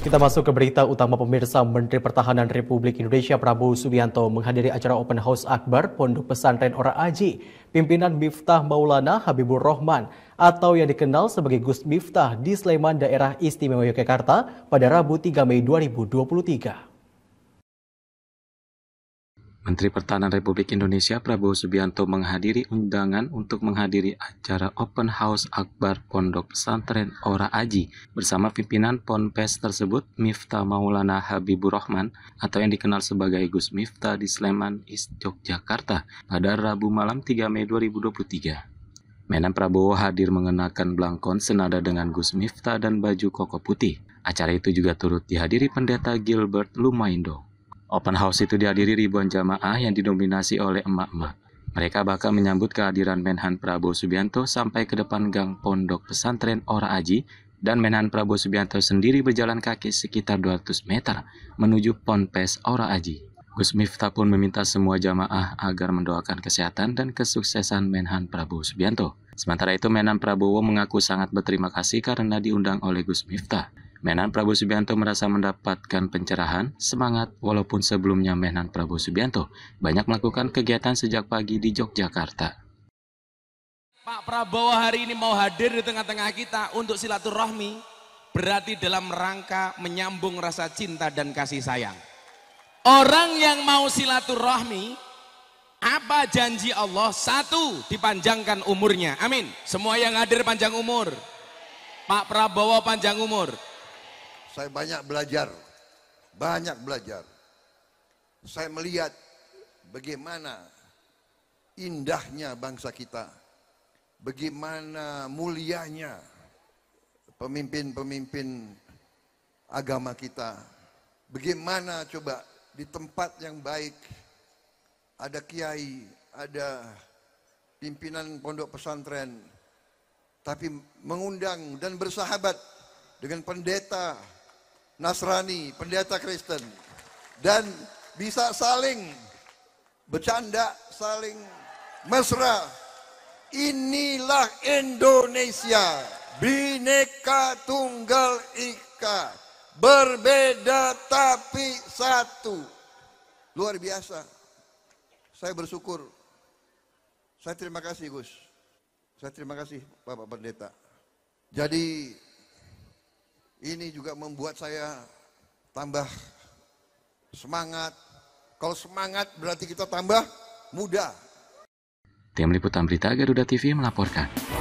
Kita masuk ke berita utama pemirsa Menteri Pertahanan Republik Indonesia Prabowo Subianto menghadiri acara Open House Akbar Pondok Pesantren Ora Aji. Pimpinan Miftah Maulana Habibur Rahman atau yang dikenal sebagai Gus Miftah di Sleman, Daerah Istimewa Yogyakarta pada Rabu 3 Mei 2023. Menteri Pertahanan Republik Indonesia Prabowo Subianto menghadiri undangan untuk menghadiri acara Open House Akbar Pondok Pesantren Ora Aji bersama pimpinan Ponpes tersebut Miftah Maulana Habibur Rahman atau yang dikenal sebagai Gus Miftah di Sleman, East Yogyakarta pada Rabu malam 3 Mei 2023. Menan Prabowo hadir mengenakan blangkon senada dengan Gus Miftah dan baju koko putih. Acara itu juga turut dihadiri pendeta Gilbert Lumaindo. Open house itu dihadiri ribuan jamaah yang didominasi oleh emak-emak. Mereka bahkan menyambut kehadiran Menhan Prabowo Subianto sampai ke depan gang pondok pesantren Ora Aji dan Menhan Prabowo Subianto sendiri berjalan kaki sekitar 200 meter menuju Ponpes Ora Aji. Gus Miftah pun meminta semua jamaah agar mendoakan kesehatan dan kesuksesan Menhan Prabowo Subianto. Sementara itu Menhan Prabowo mengaku sangat berterima kasih karena diundang oleh Gus Miftah. Menan Prabowo Subianto merasa mendapatkan pencerahan, semangat walaupun sebelumnya Menan Prabowo Subianto banyak melakukan kegiatan sejak pagi di Yogyakarta. Pak Prabowo hari ini mau hadir di tengah-tengah kita untuk silaturahmi, berarti dalam rangka menyambung rasa cinta dan kasih sayang. Orang yang mau silaturahmi, apa janji Allah? Satu, dipanjangkan umurnya. Amin. Semua yang hadir panjang umur. Pak Prabowo panjang umur. Saya banyak belajar, banyak belajar. Saya melihat bagaimana indahnya bangsa kita, bagaimana mulianya pemimpin-pemimpin agama kita, bagaimana coba di tempat yang baik ada kiai, ada pimpinan pondok pesantren, tapi mengundang dan bersahabat dengan pendeta Nasrani, pendeta Kristen. Dan bisa saling bercanda, saling mesra. Inilah Indonesia, bineka tunggal ika, berbeda tapi satu. Luar biasa. Saya bersyukur. Saya terima kasih Gus. Saya terima kasih Bapak Pendeta. Jadi ini juga membuat saya tambah semangat. Kalau semangat berarti kita tambah muda. Tim Liputan Berita Garuda TV melaporkan.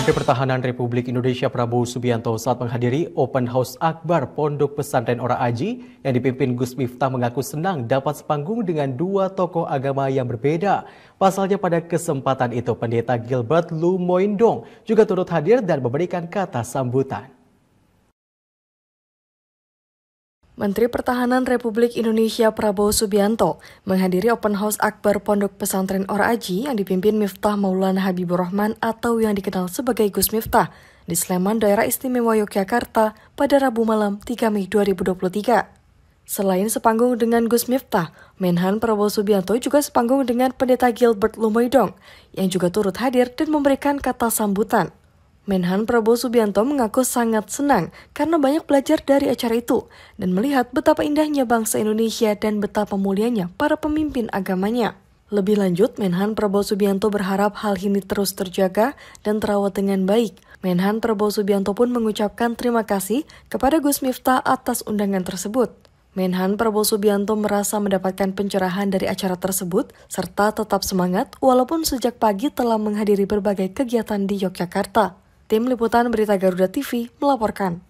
Menteri Pertahanan Republik Indonesia Prabowo Subianto saat menghadiri Open House Akbar Pondok Pesantren Ora Aji yang dipimpin Gus Miftah mengaku senang dapat sepanggung dengan dua tokoh agama yang berbeda. Pasalnya pada kesempatan itu Pendeta Gilbert Lu Moindong juga turut hadir dan memberikan kata sambutan. Menteri Pertahanan Republik Indonesia Prabowo Subianto menghadiri Open House Akbar Pondok Pesantren Ora Aji yang dipimpin Miftah Maulana Habibur Rahman atau yang dikenal sebagai Gus Miftah di Sleman, Daerah Istimewa Yogyakarta pada Rabu malam 3 Mei 2023. Selain sepanggung dengan Gus Miftah, Menhan Prabowo Subianto juga sepanggung dengan Pendeta Gilbert Lumoidong yang juga turut hadir dan memberikan kata sambutan. Menhan Prabowo Subianto mengaku sangat senang karena banyak belajar dari acara itu dan melihat betapa indahnya bangsa Indonesia dan betapa mulianya para pemimpin agamanya. Lebih lanjut, Menhan Prabowo Subianto berharap hal ini terus terjaga dan terawat dengan baik. Menhan Prabowo Subianto pun mengucapkan terima kasih kepada Gus Miftah atas undangan tersebut. Menhan Prabowo Subianto merasa mendapatkan pencerahan dari acara tersebut serta tetap semangat walaupun sejak pagi telah menghadiri berbagai kegiatan di Yogyakarta. Tim Liputan Berita Garuda TV melaporkan.